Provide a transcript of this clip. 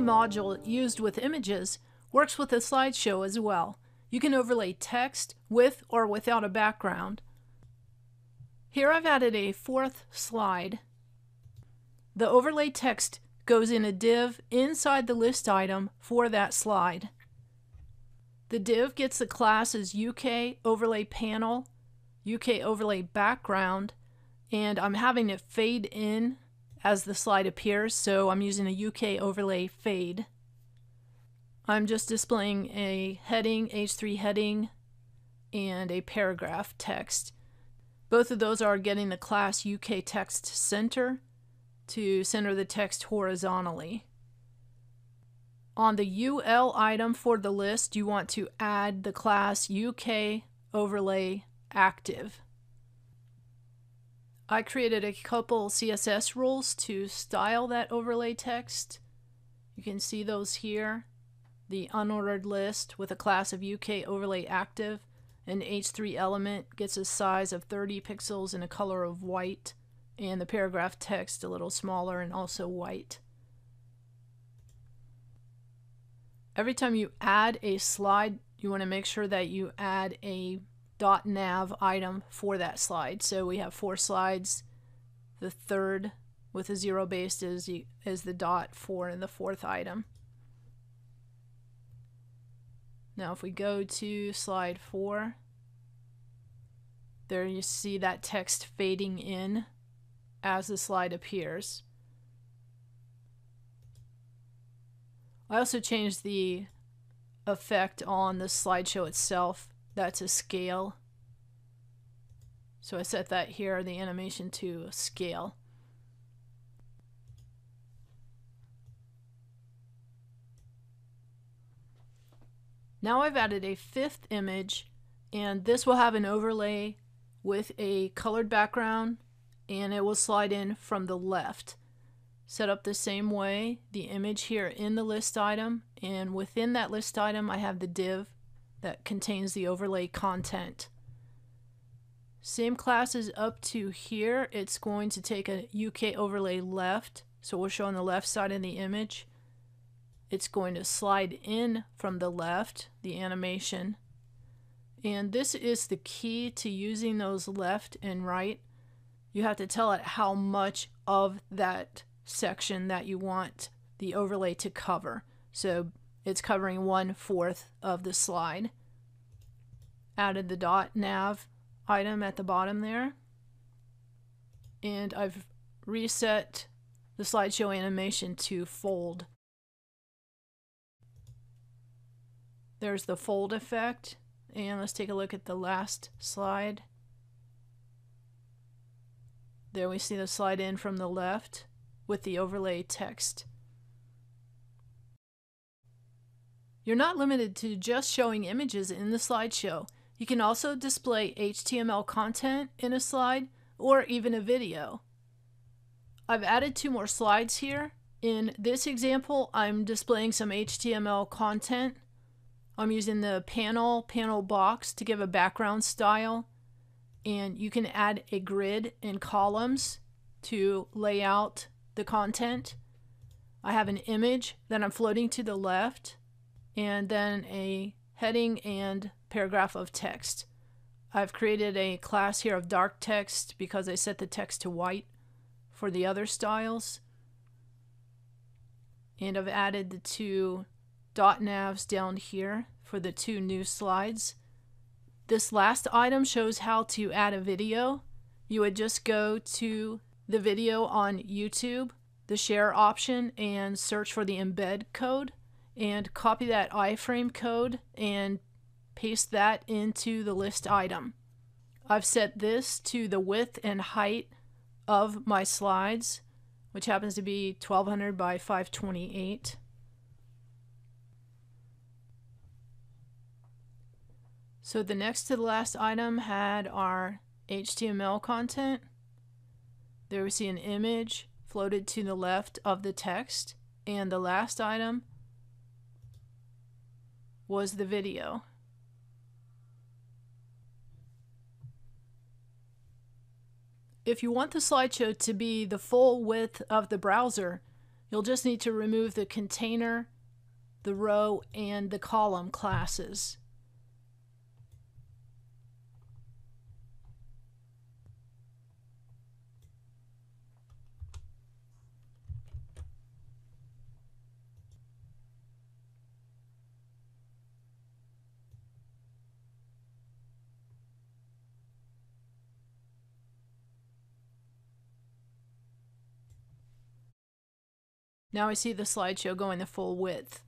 module used with images works with a slideshow as well. You can overlay text with or without a background. Here I've added a fourth slide. The overlay text goes in a div inside the list item for that slide. The div gets the classes UK overlay panel, UK overlay background, and I'm having it fade in as the slide appears, so I'm using a UK overlay fade. I'm just displaying a heading, H3 heading, and a paragraph text. Both of those are getting the class UK text center to center the text horizontally. On the UL item for the list, you want to add the class UK overlay active. I created a couple CSS rules to style that overlay text. You can see those here. The unordered list with a class of UK overlay active. An H3 element gets a size of 30 pixels and a color of white. And the paragraph text a little smaller and also white. Every time you add a slide, you want to make sure that you add a .nav item for that slide. So we have four slides. The third with a zero based is, is the dot for in the fourth item. Now if we go to slide four, there you see that text fading in as the slide appears. I also changed the effect on the slideshow itself that's a scale. So I set that here, the animation to scale. Now I've added a fifth image and this will have an overlay with a colored background and it will slide in from the left. Set up the same way, the image here in the list item and within that list item I have the div that contains the overlay content. Same class is up to here, it's going to take a UK overlay left, so we'll show on the left side of the image. It's going to slide in from the left, the animation. And this is the key to using those left and right. You have to tell it how much of that section that you want the overlay to cover. So it's covering one fourth of the slide. Added the dot nav item at the bottom there. And I've reset the slideshow animation to fold. There's the fold effect. And let's take a look at the last slide. There we see the slide in from the left with the overlay text. You're not limited to just showing images in the slideshow. You can also display HTML content in a slide or even a video. I've added two more slides here. In this example, I'm displaying some HTML content. I'm using the panel, panel box to give a background style. And you can add a grid and columns to lay out the content. I have an image that I'm floating to the left and then a heading and paragraph of text. I've created a class here of dark text because I set the text to white for the other styles. And I've added the two dot navs down here for the two new slides. This last item shows how to add a video. You would just go to the video on YouTube, the share option, and search for the embed code and copy that iframe code and paste that into the list item. I've set this to the width and height of my slides, which happens to be 1200 by 528. So the next to the last item had our HTML content. There we see an image floated to the left of the text. And the last item was the video. If you want the slideshow to be the full width of the browser, You'll just need to remove the container, the row, and the column classes. Now I see the slideshow going the full width.